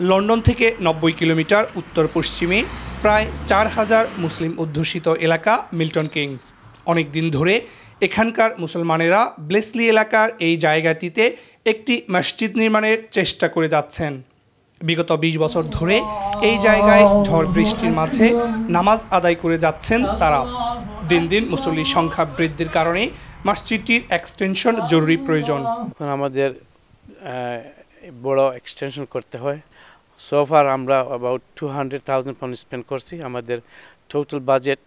London থেকে নব্বই kilometre উত্তর পশ্চিমে প্রায় চার হাজার মুসলিম অধ্যুষিত এলাকা মিল্টন কিংস। অনেক দিন ধরে এখানকার মুসলমানেরা ব্লেসলি এলাকার এই জায়গাটিতে একটি মসজিদ নির্মাণের চেষ্টা করে যাচ্ছেন। বিগত ২০ বছর ধরে এই জায়গায় ঝড় বৃষ্টির মাঝে নামাজ আদায় করে যাচ্ছেন তারা। দিন দিন মুসল্লির সংখ্যা বৃদ্ধির কারণে মসজিদটির এক্সটেনশন জরুরি প্রয়োজন। আমাদের বড় এক্সটেনশন করতে হয় সোফার আমরা about two hundred thousand pound spend করছি আমাদের টোটাল বাজেট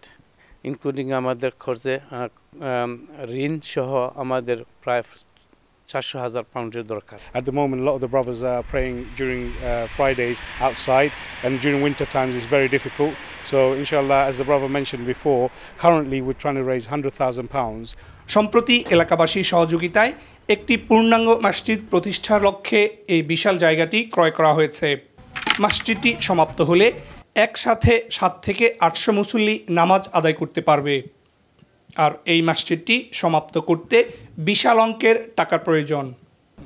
ইনক্লুডিং আমাদের খরচে ঋণ সহ আমাদের প্রায় চারশো হাজার পাউন্ডের দরকার At the moment, a lot of the brothers are praying during uh, Fridays outside, and during winter times it's very difficult. So, inshallah, as the brother mentioned before, currently we're trying to raise hundred thousand pounds. সম্প্রতি এলাকাবাসীর সহযোগিতায় একটি পূর্ণাঙ্গ মসজিদ প্রতিষ্ঠার লক্ষ্যে এই বিশাল জায়গাটি ক্রয় করা হয়েছে মসজিদটি সমাপ্ত হলে একসাথে সাত থেকে আটশো মুসল্লি নামাজ আদায় করতে পারবে আর এই মসজিদটি সমাপ্ত করতে বিশাল অঙ্কের টাকার প্রয়োজন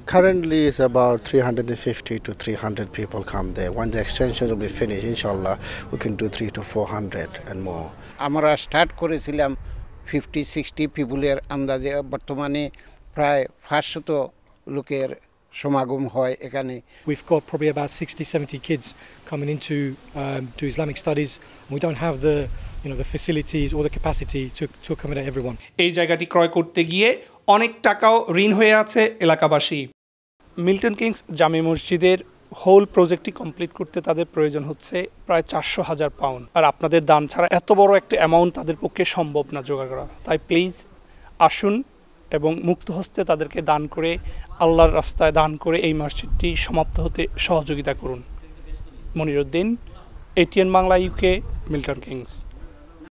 Currently, it's about 350 to 300 people come there. When the extension will be finished, inshallah, we can do three to 400 and more. আমরা স্টার্ট করেছিলাম ফিফটি সিক্সটি পিপুলের আন্দাজে বর্তমানে প্রায় পাঁচশত লোকের সমাগম হয় এখানে We've got probably about 60, 70 kids coming into um, do Islamic studies. We don't have the, you know, the facilities or the capacity to, to accommodate everyone. এই জায়গাটি ক্রয় করতে গিয়ে অনেক টাকাও ঋণ হয়ে আছে এলাকাবাসী মিল্টন কিংস জামে মসজিদের হোল প্রজেক্টটি কমপ্লিট করতে তাদের প্রয়োজন হচ্ছে প্রায় চারশো হাজার পাউন্ড আর আপনাদের দান ছাড়া এত বড় একটা অ্যামাউন্ট তাদের পক্ষে সম্ভব না জোগাড় করা তাই প্লিজ আসুন এবং মুক্ত হস্তে তাদেরকে দান করে, আল্লাহর রাস্তায় দান করে এই মসজিদটি সমাপ্ত হতে সহযোগিতা করুন। Moniruddin, ATN Bangla UK Milton Keynes.